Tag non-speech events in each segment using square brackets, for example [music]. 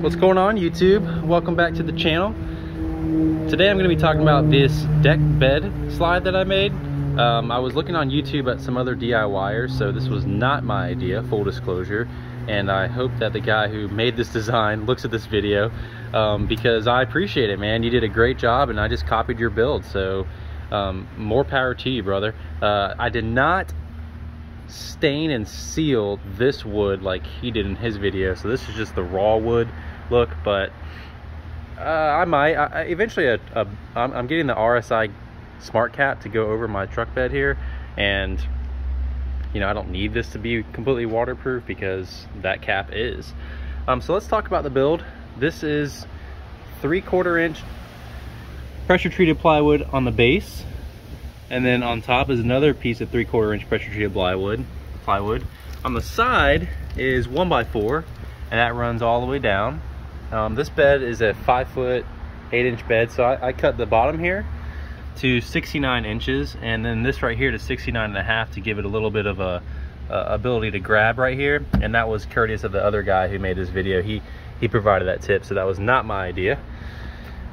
What's going on YouTube? Welcome back to the channel. Today I'm going to be talking about this deck bed slide that I made. Um, I was looking on YouTube at some other DIYers, so this was not my idea, full disclosure. And I hope that the guy who made this design [laughs] looks at this video um, because I appreciate it, man. You did a great job and I just copied your build, so um, more power to you, brother. Uh, I did not stain and seal this wood like he did in his video, so this is just the raw wood look, but uh, I might. I, eventually, a, a, I'm, I'm getting the RSI smart cap to go over my truck bed here, and you know I don't need this to be completely waterproof because that cap is. Um, so let's talk about the build. This is three quarter inch pressure treated plywood on the base, and then on top is another piece of three quarter inch pressure treated plywood. Plywood. On the side is one by four, and that runs all the way down um, this bed is a five foot, eight inch bed. So I, I, cut the bottom here to 69 inches and then this right here to 69 and a half to give it a little bit of a, a ability to grab right here. And that was courteous of the other guy who made this video. He, he provided that tip. So that was not my idea.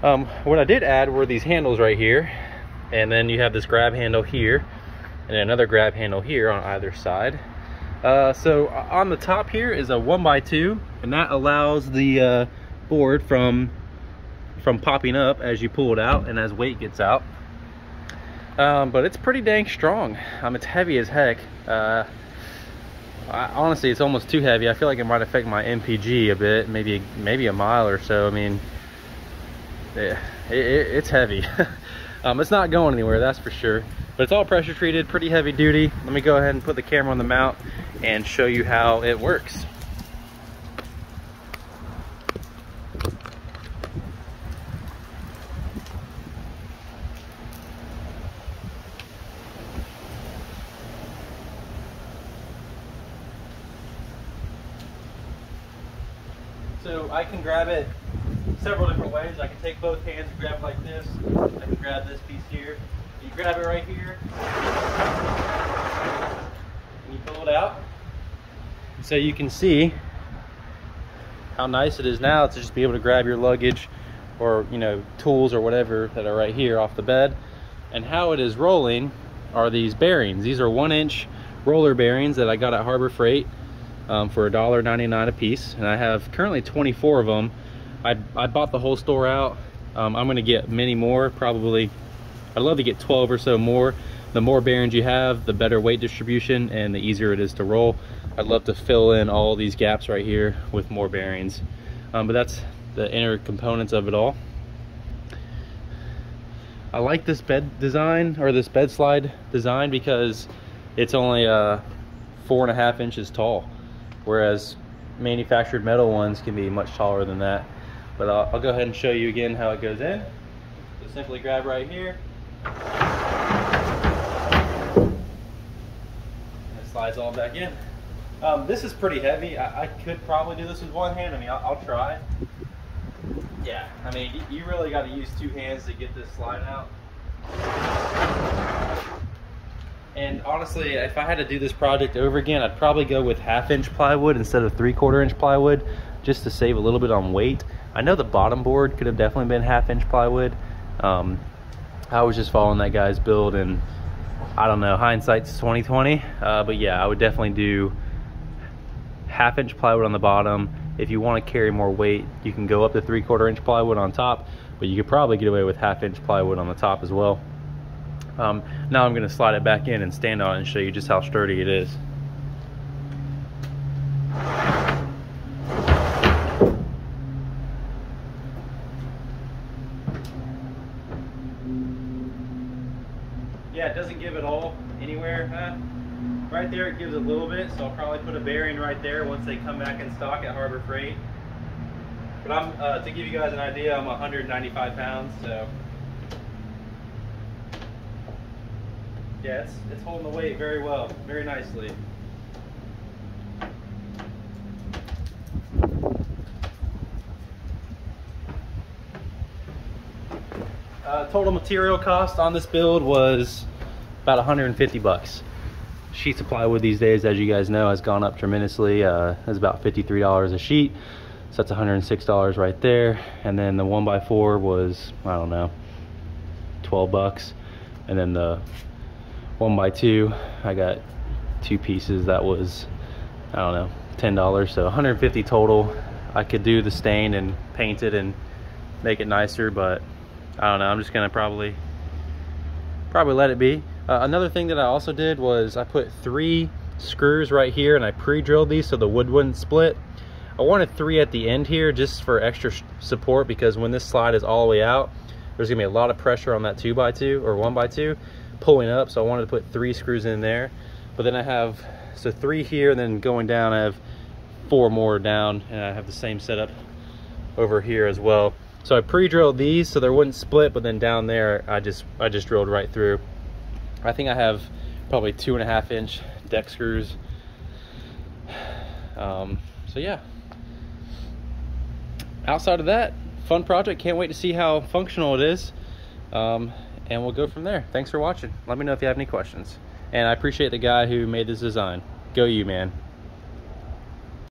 Um, what I did add were these handles right here. And then you have this grab handle here and another grab handle here on either side. Uh, so on the top here is a one by two and that allows the uh, board from from popping up as you pull it out and as weight gets out. Um, but it's pretty dang strong. Um, it's heavy as heck. Uh, I, honestly, it's almost too heavy. I feel like it might affect my MPG a bit, maybe maybe a mile or so. I mean, it, it, it's heavy. [laughs] um, it's not going anywhere, that's for sure. But it's all pressure treated, pretty heavy duty. Let me go ahead and put the camera on the mount and show you how it works. So I can grab it several different ways. I can take both hands and grab it like this. I can grab this piece here. You grab it right here. And you pull it out. So you can see how nice it is now to just be able to grab your luggage or you know tools or whatever that are right here off the bed and how it is rolling are these bearings these are one inch roller bearings that I got at Harbor Freight um, for $1.99 a piece and I have currently 24 of them I, I bought the whole store out. Um, I'm gonna get many more probably I'd love to get 12 or so more. The more bearings you have the better weight distribution and the easier it is to roll. I'd love to fill in all these gaps right here with more bearings. Um, but that's the inner components of it all. I like this bed design or this bed slide design because it's only uh, four and a half inches tall whereas manufactured metal ones can be much taller than that. But I'll, I'll go ahead and show you again how it goes in. So simply grab right here. And it slides all back in. Um, this is pretty heavy. I, I, could probably do this with one hand. I mean, I'll, I'll try. Yeah, I mean, you really got to use two hands to get this slide out. And honestly, if I had to do this project over again, I'd probably go with half inch plywood instead of three quarter inch plywood just to save a little bit on weight. I know the bottom board could have definitely been half inch plywood. Um, I was just following that guy's build and I don't know, hindsight's 2020. Uh, but yeah, I would definitely do half inch plywood on the bottom. If you want to carry more weight, you can go up to three quarter inch plywood on top, but you could probably get away with half inch plywood on the top as well. Um, now I'm going to slide it back in and stand on it and show you just how sturdy it is. Yeah, it doesn't give it all anywhere. Huh? Right there it gives a little bit, so I'll probably put a bearing right there once they come back in stock at Harbor Freight. But I'm, uh, to give you guys an idea, I'm 195 pounds, so Yeah, it's, it's holding the weight very well, very nicely. Uh, total material cost on this build was about 150 bucks. Sheets of plywood these days, as you guys know, has gone up tremendously. Uh, it's about $53 a sheet. So that's $106 right there. And then the one by four was, I don't know, 12 bucks. And then the one by two, I got two pieces. That was, I don't know, $10. So 150 total. I could do the stain and paint it and make it nicer, but I don't know. I'm just gonna probably, probably let it be. Uh, another thing that I also did was I put three screws right here and I pre-drilled these so the wood wouldn't split. I wanted three at the end here just for extra support because when this slide is all the way out, there's gonna be a lot of pressure on that two by two or one by two pulling up. So I wanted to put three screws in there. But then I have, so three here and then going down, I have four more down and I have the same setup over here as well. So I pre-drilled these so they wouldn't split, but then down there, I just, I just drilled right through. I think I have probably two and a half inch deck screws. Um, so yeah. Outside of that, fun project. Can't wait to see how functional it is. Um, and we'll go from there. Thanks for watching. Let me know if you have any questions. And I appreciate the guy who made this design. Go you, man.